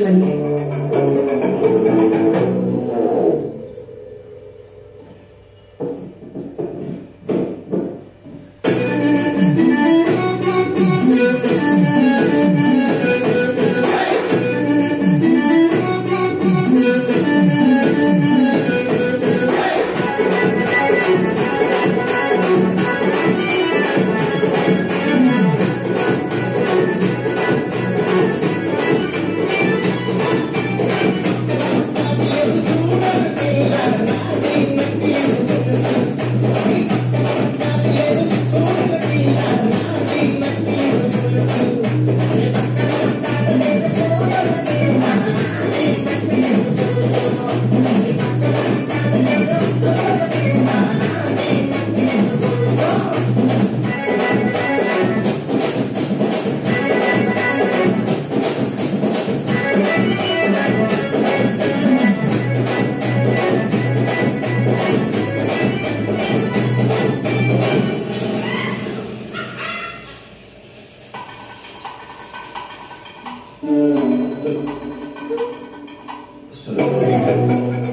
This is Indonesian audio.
धन्यवाद Assalamualaikum.